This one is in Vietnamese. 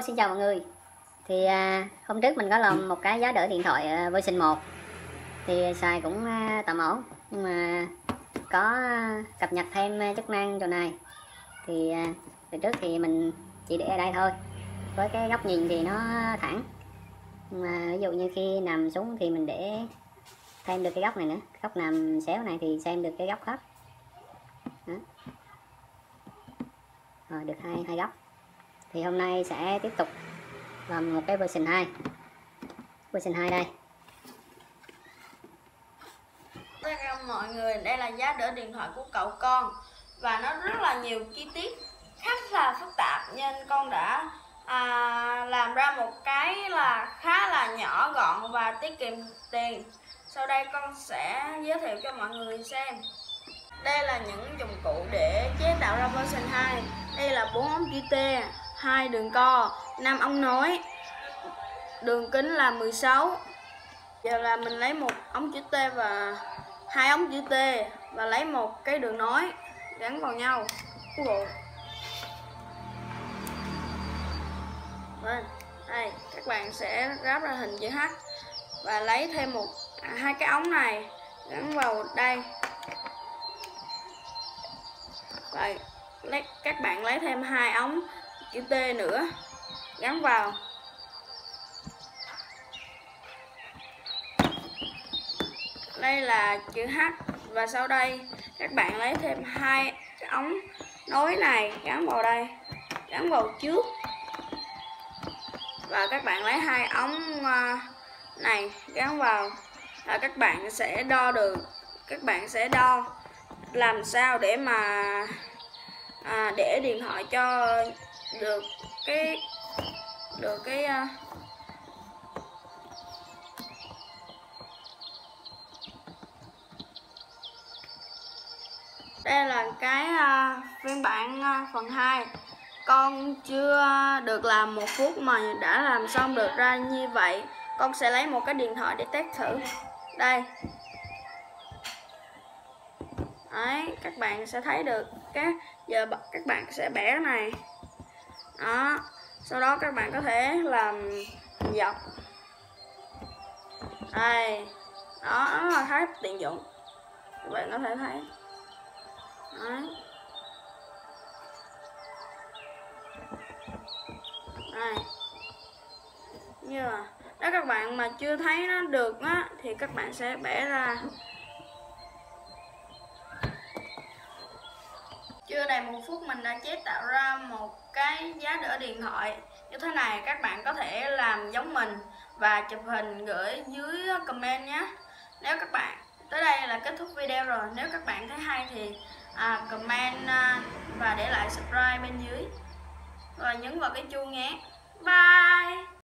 xin chào mọi người. Thì à, hôm trước mình có làm một cái giá đỡ điện thoại à, version 1 Thì xài cũng à, tạm ổn Nhưng mà có à, cập nhật thêm à, chức năng chỗ này. Thì à, từ trước thì mình chỉ để ở đây thôi. Với cái góc nhìn thì nó thẳng. Nhưng mà ví dụ như khi nằm xuống thì mình để thêm được cái góc này nữa. Góc nằm xéo này thì xem được cái góc khác Đó. Rồi được hai hai góc thì hôm nay sẽ tiếp tục làm một cái version 2 version 2 đây Welcome mọi người, đây là giá đỡ điện thoại của cậu con và nó rất là nhiều chi tiết khá là phức tạp nên con đã à, làm ra một cái là khá là nhỏ gọn và tiết kiệm tiền. Sau đây con sẽ giới thiệu cho mọi người xem. Đây là những dụng cụ để chế tạo ra version 2. Đây là bốn ống chữ tê hai đường co, năm ống nối. Đường kính là 16. Giờ là mình lấy một ống chữ T và hai ống chữ T và lấy một cái đường nối gắn vào nhau. Vâng, đây các bạn sẽ ráp ra hình chữ H và lấy thêm một à, hai cái ống này gắn vào đây. Vậy lấy các bạn lấy thêm hai ống chữ T nữa gắn vào. Đây là chữ H và sau đây các bạn lấy thêm hai cái ống nối này gắn vào đây, gắn vào trước. Và các bạn lấy hai ống à, này gắn vào là các bạn sẽ đo được các bạn sẽ đo làm sao để mà à, để điện thoại cho được cái được cái à, đây là cái à, phiên bản à, phần 2 con chưa được làm một phút mà đã làm xong được ra như vậy. Con sẽ lấy một cái điện thoại để test thử. Đây đấy, các bạn sẽ thấy được cái giờ các bạn sẽ bẻ cái này. Đó, sau đó các bạn có thể làm dọc. Đây, đó nó là khá tiện dụng. Các bạn có thể thấy. Đấy. Đây. Như là, nếu các bạn mà chưa thấy nó được á, thì các bạn sẽ bẻ ra. Chưa đầy một phút mình đã chế tạo ra một cái giá đỡ điện thoại. Như thế này các bạn có thể làm giống mình và chụp hình gửi dưới comment nhé. Nếu các bạn tới đây là kết thúc video rồi. Nếu các bạn thấy hay thì à, comment à, và để lại subscribe bên dưới. Và nhấn vào cái chuông nhé. Bye!